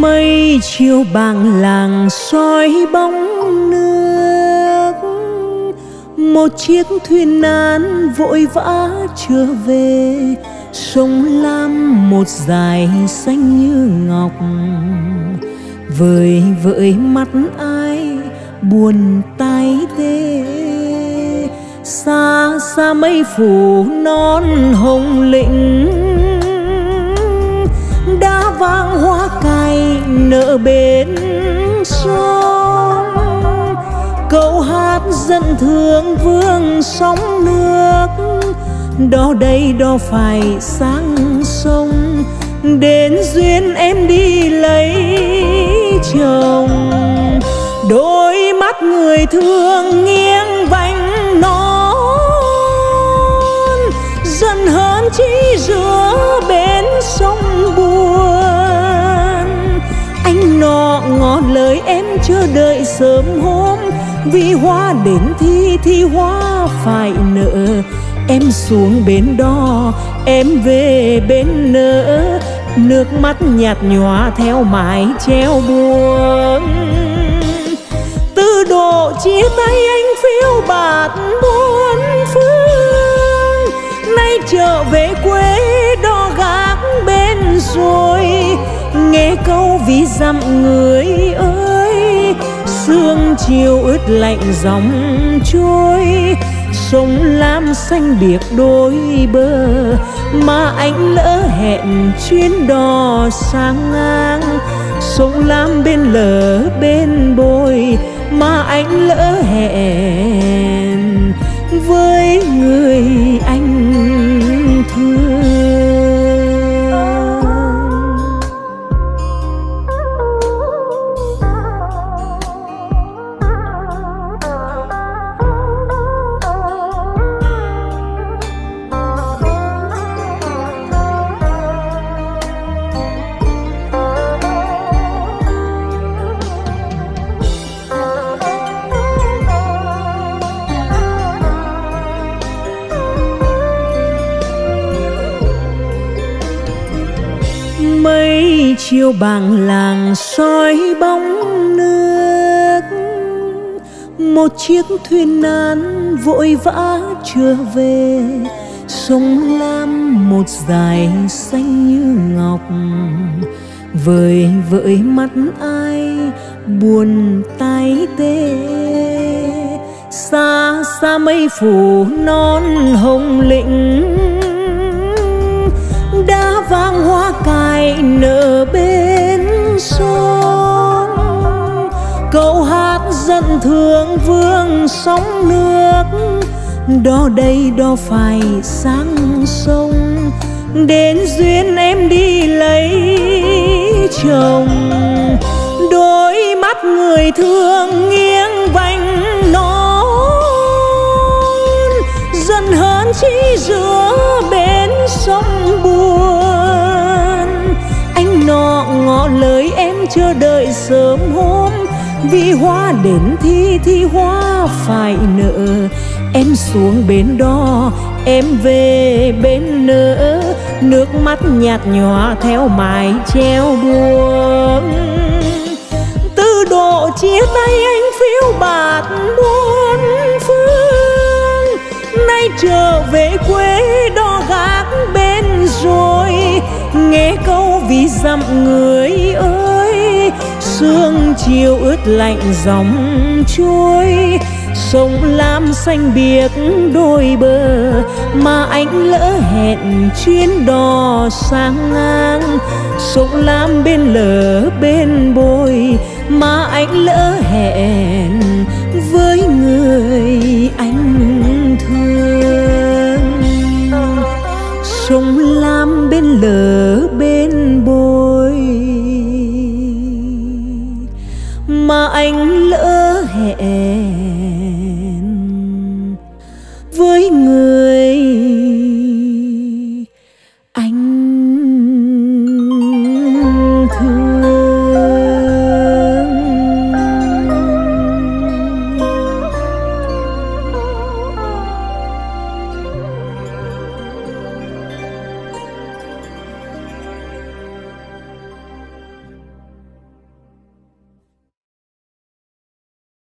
mây chiều bàng làng soi bóng nước. Một chiếc thuyền nan vội vã trở về, sông lam một dài xanh như ngọc. Vời vợi mắt ai buồn tay tê. Xa xa mây phủ non hồng lĩnh, đã vang hoa cài nợ bên sông. Câu hát dân thương vương sóng nước, đó đây đó phải sang sông. Đến duyên em đi lấy chồng. Đôi mắt người thương nghiêng vành non, dần hơn chỉ giữa bên sông. Đợi sớm hôm, vì hoa đến thi thì hoa phải nợ em xuống bến đò, em về bên nỡ nước mắt nhạt nhòa theo mái treo buông. Từ độ chia tay anh phiêu bạt muôn phương. Nay trở về quê, đò gác bên rồi nghe câu ví dặm người sương chiều ướt lạnh dòng trôi sông lam xanh biệt đôi bờ, mà anh lỡ hẹn chuyến đò sang ngang. Sông lam bên lỡ bên bồi, mà anh lỡ hẹn với người mây chiều bàng làng soi bóng nước. Một chiếc thuyền nan vội vã trở về, sông lam một dài xanh như ngọc. Vời vợi mắt ai buồn tay tê. Xa xa mây phủ non hồng lĩnh, đã vang hoa cài nở bên sông. Câu hát dân thương vương sóng nước, đó đây đó phải sang sông. Đến duyên em đi lấy chồng. Đôi mắt người thương nghiêng vành non. Dần hơn chỉ giữa bên sông buồn chưa chờ đợi sớm hôm. Vì hoa đến thi thì hoa phải nợ em xuống bến đò, em về bên nỡ nước mắt nhạt nhòa theo mái treo buông. Từ độ chia tay anh phiêu bạt muôn phương. Nay trở về quê đò gác bên rồi. Nghe câu vì dặm người ơi sương chiều ướt lạnh dòng chuối, sông lam xanh biếc đôi bờ mà anh lỡ hẹn chuyến đò sang ngang. Sông lam bên lở bên bồi mà anh lỡ hẹn với người anh thương. Sông lam bên lờ anh lỡ hẹn.